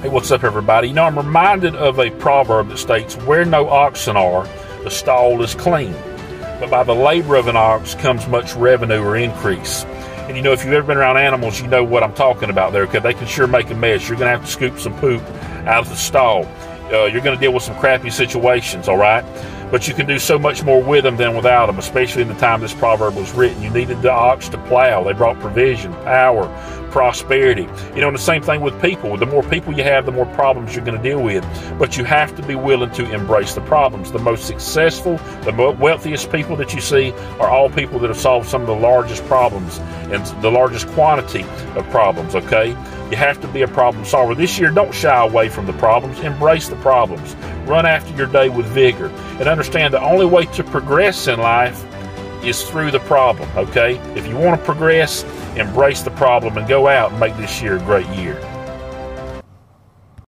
Hey, what's up, everybody? You know, I'm reminded of a proverb that states, Where no oxen are, the stall is clean. But by the labor of an ox comes much revenue or increase. And you know, if you've ever been around animals, you know what I'm talking about there, because they can sure make a mess. You're going to have to scoop some poop out of the stall. Uh, you're going to deal with some crappy situations, all right? But you can do so much more with them than without them, especially in the time this proverb was written. You needed the ox to plow. They brought provision, power, prosperity. You know, the same thing with people. The more people you have, the more problems you're going to deal with. But you have to be willing to embrace the problems. The most successful, the wealthiest people that you see are all people that have solved some of the largest problems and the largest quantity of problems, okay? You have to be a problem solver. This year, don't shy away from the problems. Embrace the problems. Run after your day with vigor. And understand the only way to progress in life is through the problem, okay? If you want to progress, embrace the problem and go out and make this year a great year.